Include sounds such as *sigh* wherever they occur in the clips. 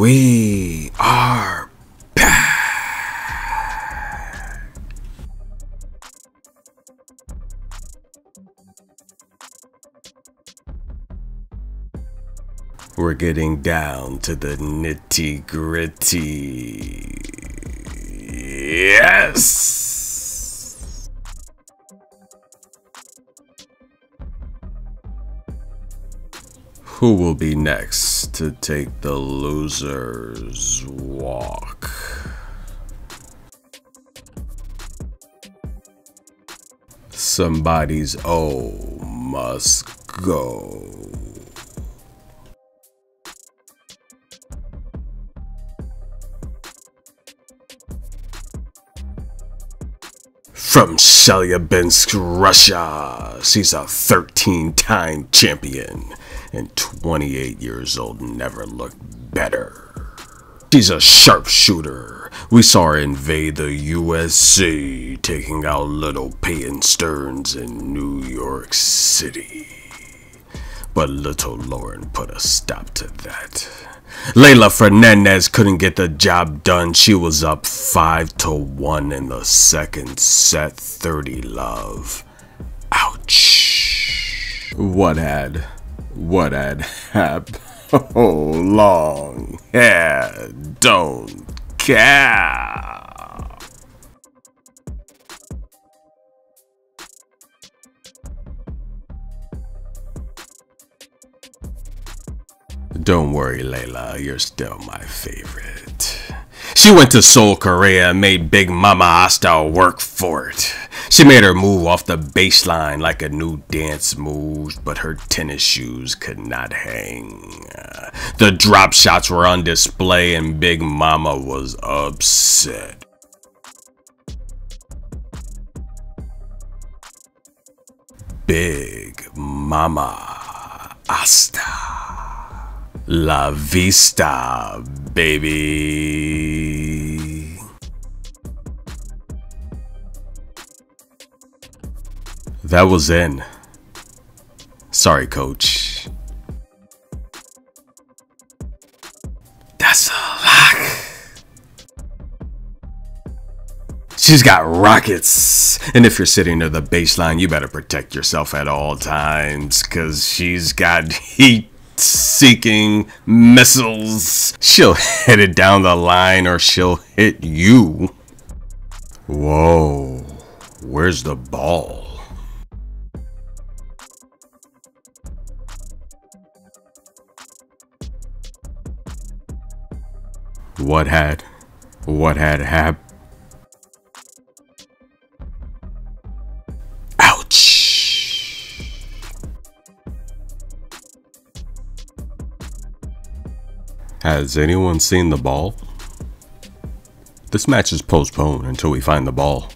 We are back. We're getting down to the nitty gritty. Yes! Who will be next to take the loser's walk? Somebody's O must go. From Chelyabinsk, Russia, she's a 13 time champion and 28 years old, never looked better. She's a sharpshooter. We saw her invade the USC, taking out little Peyton Stearns in New York City. But little Lauren put a stop to that. Leylah Fernandez couldn't get the job done. She was up 5 to 1 in the second set, 30 love. Ouch. What had what had *laughs* happened? Oh, long hair don't care. Don't worry, Leylah, you're still my favorite. She went to Seoul, Korea and made Big Mama Asta work for it. She made her move off the baseline like a new dance move, but her tennis shoes could not hang. The drop shots were on display and Big Mama was upset. Big Mama Asta. La Vista, baby. That was in. Sorry, coach. That's a lock. She's got rockets. And if you're sitting near the baseline, you better protect yourself at all times, because she's got heat seeking missiles. She'll hit it down the line or she'll hit you. Whoa, where's the ball? What had, what had happened? Ouch. Has anyone seen the ball? This match is postponed until we find the ball.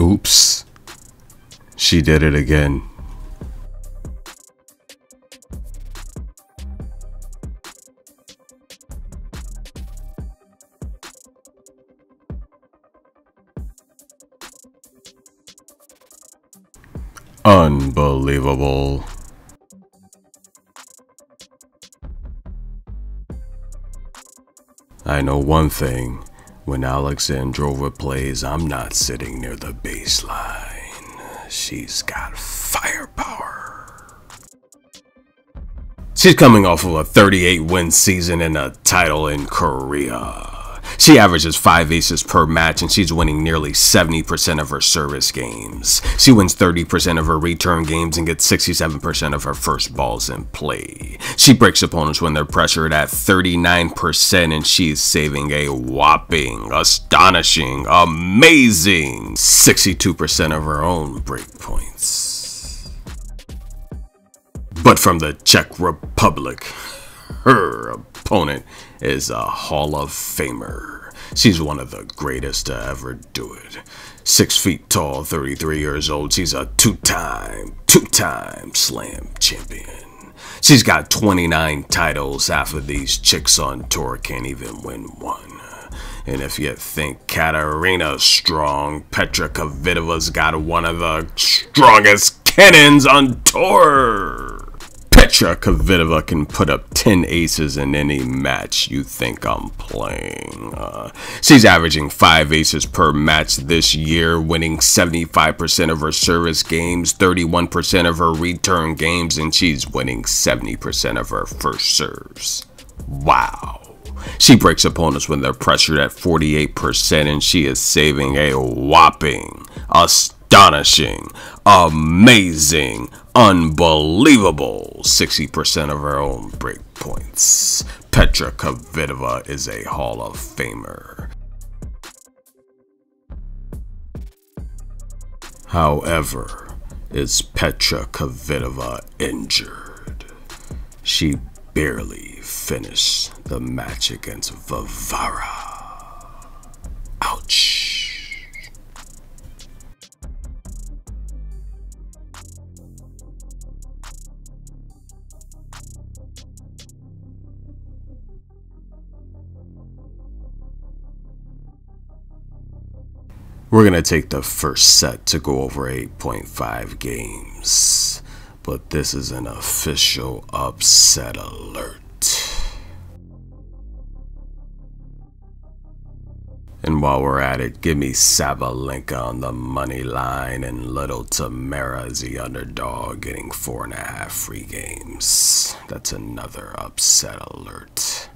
Oops. She did it again. Unbelievable. I know one thing. When Alexandrova plays, I'm not sitting near the baseline. She's got firepower. She's coming off of a 38 win season and a title in Korea. She averages 5 aces per match and she's winning nearly 70% of her service games. She wins 30% of her return games and gets 67% of her first balls in play. She breaks opponents when they're pressured at 39% and she's saving a whopping, astonishing, amazing 62% of her own break points. But from the Czech Republic, her opponent is a Hall of Famer. She's one of the greatest to ever do it. Six feet tall, 33 years old. She's a two-time, two-time slam champion. She's got 29 titles. Half of these chicks on tour can't even win one. And if you think Katarina's strong, Petra Kvitova's got one of the strongest cannons on tour. Petra Kvitova can put up 10 aces in any match you think I'm playing. Uh, she's averaging 5 aces per match this year, winning 75% of her service games, 31% of her return games, and she's winning 70% of her first serves. Wow. She breaks opponents when they're pressured at 48%, and she is saving a whopping, astonishing, amazing, unbelievable 60% of her own break points. Petra Kvitova is a Hall of Famer. However, is Petra Kvitova injured? She barely finished the match against Vivara. We're going to take the first set to go over 8.5 games, but this is an official upset alert. And while we're at it, give me Sabalenka on the money line and little Tamara as the underdog getting four and a half free games. That's another upset alert.